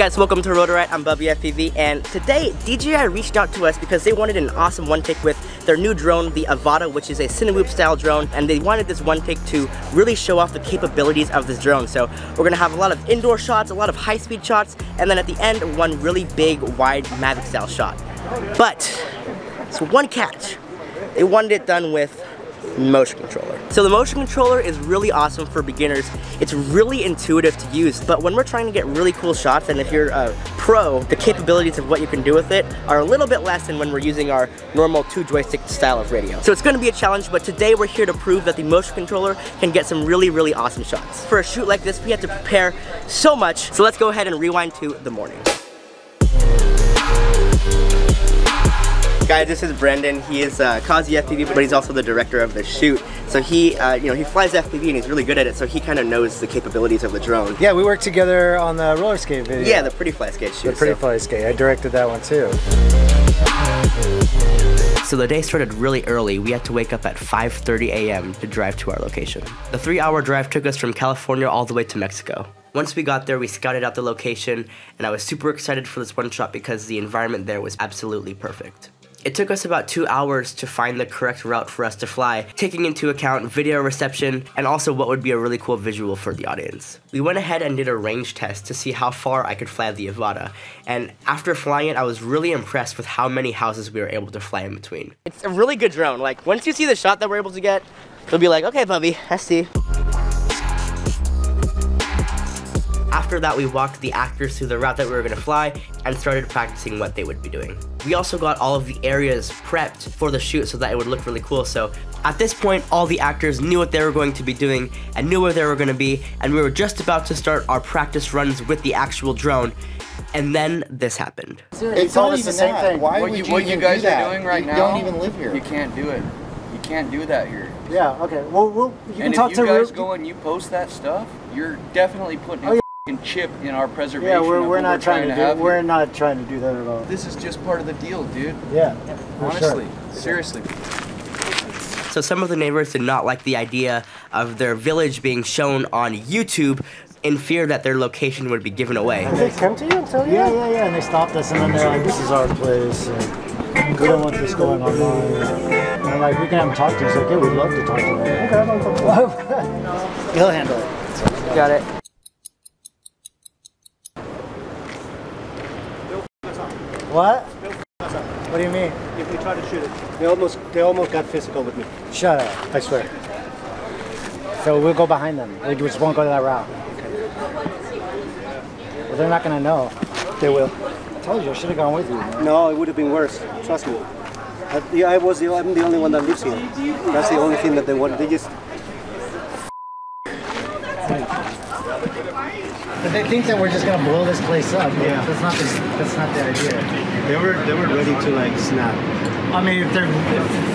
Guys, welcome to Rotor Riot. I'm Bubby FPV, and today DJI reached out to us because they wanted an awesome one take with their new drone, the Avata, which is a Cinewhoop style drone, and they wanted this one take to really show off the capabilities of this drone. So we're gonna have a lot of indoor shots, a lot of high speed shots, and then at the end, one really big, wide Mavic style shot. But, so one catch. They wanted it done with motion controller. So the motion controller is really awesome for beginners. It's really intuitive to use, but when we're trying to get really cool shots, and if you're a pro, the capabilities of what you can do with it are a little bit less than when we're using our normal two joystick style of radio. So it's gonna be a challenge, but today we're here to prove that the motion controller can get some really, really awesome shots. For a shoot like this, we have to prepare so much, so let's go ahead and rewind to the morning. Guys, this is Brandon. He is uh, Kazi FPV, but he's also the director of the shoot. So he, uh, you know, he flies FPV and he's really good at it. So he kind of knows the capabilities of the drone. Yeah, we worked together on the roller skate video. Yeah, the Pretty Fly Skate shoot. The Pretty so. Fly Skate. I directed that one too. So the day started really early. We had to wake up at 5:30 a.m. to drive to our location. The three-hour drive took us from California all the way to Mexico. Once we got there, we scouted out the location, and I was super excited for this one shot because the environment there was absolutely perfect. It took us about two hours to find the correct route for us to fly, taking into account video reception and also what would be a really cool visual for the audience. We went ahead and did a range test to see how far I could fly the Avata, and after flying it, I was really impressed with how many houses we were able to fly in between. It's a really good drone. Like, once you see the shot that we're able to get, you'll be like, okay, Bubby, I see. After that, we walked the actors through the route that we were gonna fly and started practicing what they would be doing. We also got all of the areas prepped for the shoot so that it would look really cool. So at this point, all the actors knew what they were going to be doing and knew where they were gonna be, and we were just about to start our practice runs with the actual drone. And then this happened. It's all the same that. thing. Why what would you, you, what you guys do that? are doing right you now. don't even live here. You can't do it. You can't do that here. Yeah, okay. Well, we'll you can and talk if you to guys Ru- go and you post that stuff, you're definitely putting Oh, yeah. F***ing chip in our preservation. Yeah, we're, we're what not trying, to, have do we're here. not trying to do that at all. This is just part of the deal, dude. Yeah. for Honestly, sure. seriously. So some of the neighbors did not like the idea of their village being shown on YouTube in fear that their location would be given away. They come to you and tell you? Yeah, yeah, yeah. And they stopped us and then they're like, this is our place. And we don't want this going online. And I'm like, we can have them talk to us. Like, yeah, we'd love to talk to them. Okay, no problem. He'll handle it. Got it. What? What do you mean? If we try to shoot it, they almost they almost got physical with me. Shut up. I swear. So we'll go behind them. We just won't go that route. Well, they're not gonna know. They will. I told you, I should have gone with you. Man. No, it would have been worse. Trust me. I, yeah, I was the I'm the only one that lives here. That's the only thing that they want. They just But they think that we're just gonna blow this place up. Yeah. That's not the, that's not the idea. they were they were ready to like snap. I mean, if they're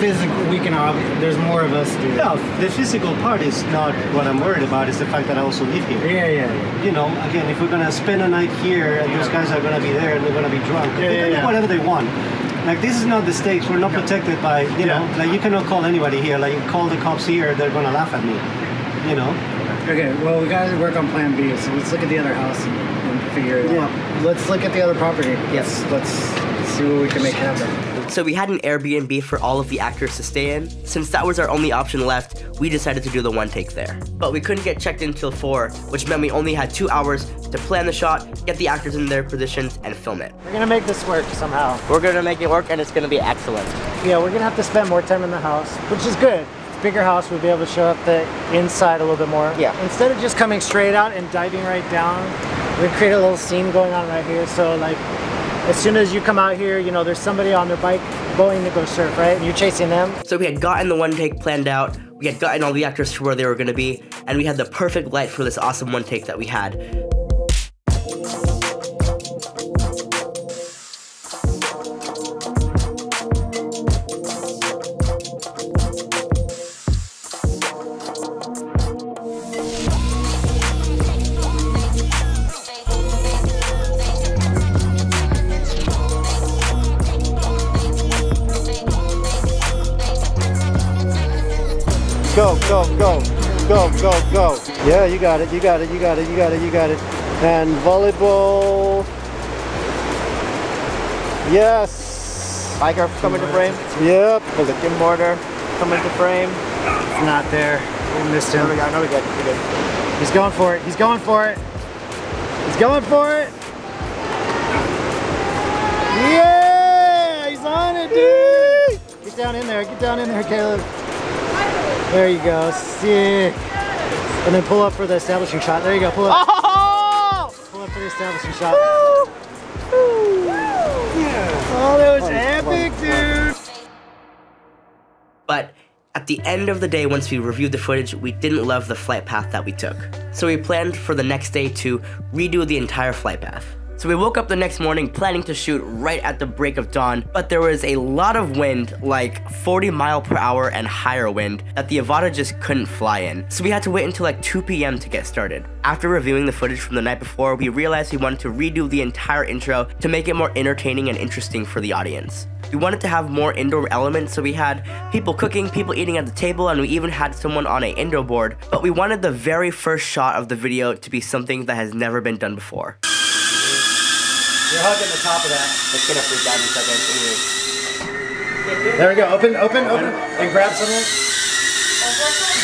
physical, we can. There's more of us, dude. No, the physical part is not what I'm worried about. Is the fact that I also live here. Yeah, yeah, yeah. You know, again, if we're gonna spend a night here and those guys are gonna be there and they're gonna be drunk, Yeah, yeah, yeah. whatever they want. Like this is not the states. We're not protected by you know. Like you cannot call anybody here. Like you call the cops here, they're gonna laugh at me. You know. Okay, well, we gotta work on Plan B. So let's look at the other house and, and figure it out. Let's look at the other property. Yes. Let's, let's see what we can make happen. So we had an Airbnb for all of the actors to stay in. Since that was our only option left, we decided to do the one take there. But we couldn't get checked in till 4, which meant we only had 2 hours to plan the shot, get the actors in their positions, and film it. We're gonna make this work somehow. We're gonna make it work and it's gonna be excellent. Yeah, we're gonna have to spend more time in the house, which is good. Bigger house, we'll be able to show up the inside a little bit more. Yeah. Instead of just coming straight out and diving right down, we're create a little scene going on right here. So like, as soon as you come out here, you know, there's somebody on their bike going to go surf, right? And you're chasing them. So we had gotten the one take planned out, we had gotten all the actors to where they were gonna be, and we had the perfect light for this awesome one take that we had. Go, go, go. Yeah, you got it, you got it, you got it, you got it, you got it. And volleyball. Yes. Biker coming to frame. Yep. The skimboarder coming to frame. It's not there. We missed him. No, we got, no, we good. We good. He's going for it. He's going for it. He's going for it. Yeah, he's on it, dude. Get down in there. Get down in there, Caleb. There you go. Sick. And then pull up for the establishing shot. There you go. Pull up. Oh! Pull up for the establishing shot. Oh, that was epic, dude. But at the end of the day, once we reviewed the footage, we didn't love the flight path that we took. So we planned for the next day to redo the entire flight path. So we woke up the next morning planning to shoot right at the break of dawn, but there was a lot of wind, like 40 mile per hour and higher wind, that the Avata just couldn't fly in. So we had to wait until like 2 p.m. to get started. After reviewing the footage from the night before, we realized we wanted to redo the entire intro to make it more entertaining and interesting for the audience. We wanted to have more indoor elements, so we had people cooking, people eating at the table, and we even had someone on a indoor board. But we wanted the very first shot of the video to be something that has never been done before. You're hugging the top of that. It's gonna freak out in a second. There we go. Open, open, open, and grab something.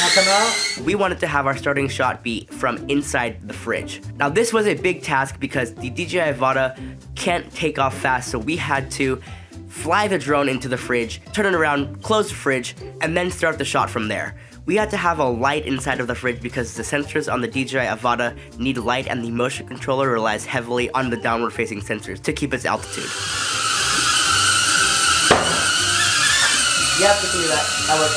Now come out. We wanted to have our starting shot be from inside the fridge. Now this was a big task because the DJI Avata can't take off fast, so we had to fly the drone into the fridge, turn it around, close the fridge, and then start the shot from there. We had to have a light inside of the fridge because the sensors on the DJI Avata need light and the motion controller relies heavily on the downward facing sensors to keep its altitude. Yep, just do that. That was.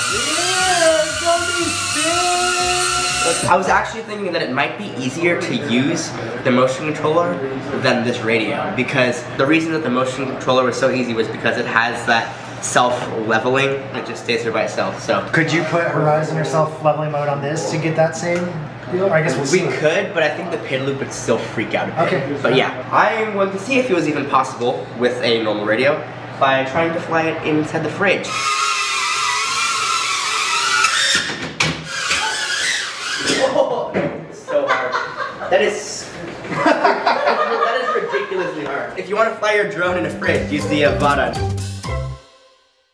Yeah, I was actually thinking that it might be easier to use the motion controller than this radio because the reason that the motion controller was so easy was because it has that self-leveling. It just stays there by itself. So Could you put Horizon or self-leveling mode on this to get that same deal? Or I guess we'll we could, but I think the pin loop would still freak out a bit. Okay. But yeah, I'm going to see if it was even possible with a normal radio by trying to fly it inside the fridge. Whoa, so hard. That is. that is ridiculously hard. If you want to fly your drone in a fridge, use the Avata.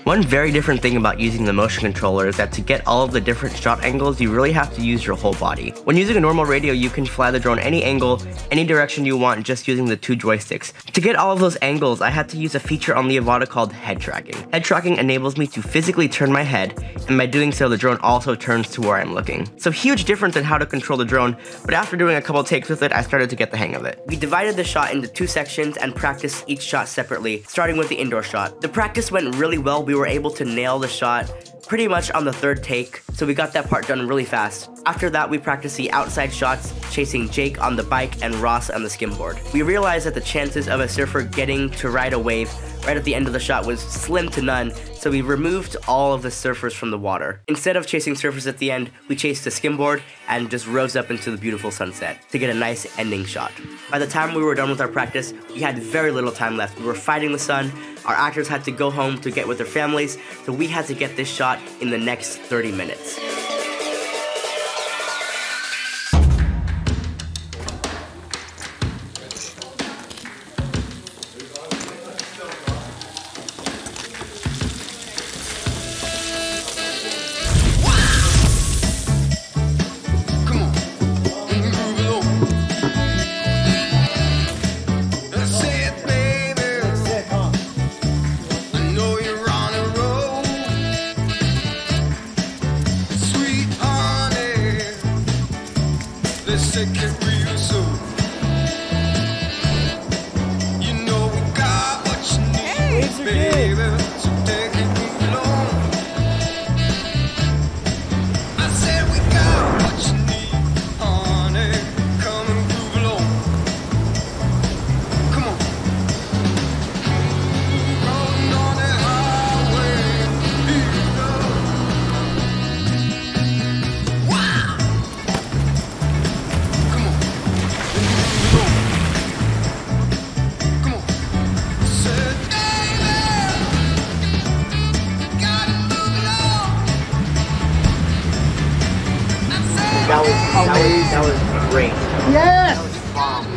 One very different thing about using the motion controller is that to get all of the different shot angles, you really have to use your whole body. When using a normal radio, you can fly the drone any angle, any direction you want just using the two joysticks. To get all of those angles, I had to use a feature on the Avata called head tracking. Head tracking enables me to physically turn my head, and by doing so, the drone also turns to where I'm looking. So huge difference in how to control the drone, but after doing a couple takes with it, I started to get the hang of it. We divided the shot into two sections and practiced each shot separately, starting with the indoor shot. The practice went really well. We were able to nail the shot pretty much on the third take, so we got that part done really fast. After that, we practiced the outside shots, chasing Jake on the bike and Ross on the skimboard. We realized that the chances of a surfer getting to ride a wave right at the end of the shot was slim to none, so we removed all of the surfers from the water. Instead of chasing surfers at the end, we chased the skimboard and just rose up into the beautiful sunset to get a nice ending shot. By the time we were done with our practice, we had very little time left. We were fighting the sun, our actors had to go home to get with their families, so we had to get this shot in the next 30 minutes. Let's great. Yes!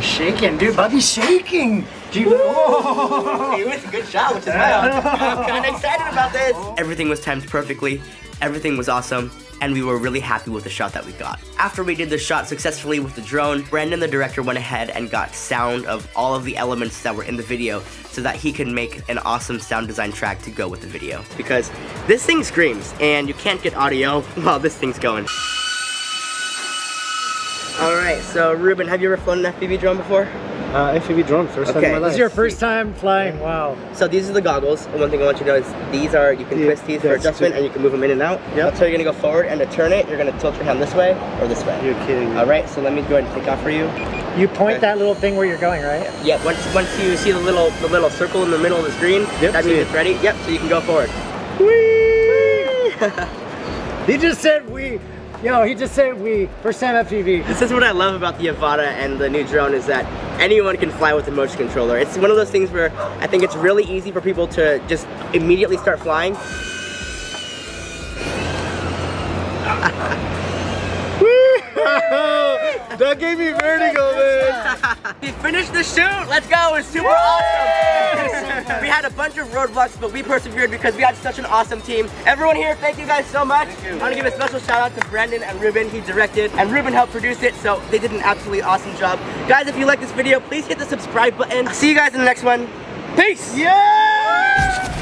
shaking, dude. Buggy's shaking. Gee, whoa. It was a good shot, which is why I'm, I'm kind of excited about this. Everything was timed perfectly. Everything was awesome. And we were really happy with the shot that we got. After we did the shot successfully with the drone, Brandon, the director, went ahead and got sound of all of the elements that were in the video so that he could make an awesome sound design track to go with the video. Because this thing screams, and you can't get audio while this thing's going. Alright, so Ruben, have you ever flown an FPV drone before? Uh, FPV drone, first time in my life. This is your first time flying. Wow. So these are the goggles. And one thing I want you to know is these are, you can Yeah, twist these for adjustment good. and you can move them in and out. Yep. So you're gonna go forward and to turn it, you're gonna tilt your hand this way or this way. You're kidding me. All right, so let me go ahead and take off for you. You point Okay. that little thing where you're going, right? Yeah, once once you see the little the little circle in the middle of the screen, Yep, that see means it. it's ready. Yep, so you can go forward. He just said we. Yo, he just said we. First time FPV. This is what I love about the Avata and the new drone is that anyone can fly with a motion controller. It's one of those things where I think it's really easy for people to just immediately start flying. that gave me vertigo, man. We finished the shoot. Let's go. It's super awesome. we had a bunch of roadblocks, but we persevered because we had such an awesome team. Everyone here, thank you guys so much. I want to give a special shout out to Brandon and Ruben. He directed and Ruben helped produce it, so they did an absolutely awesome job. Guys, if you like this video, please hit the subscribe button. See you guys in the next one. Peace. Yeah!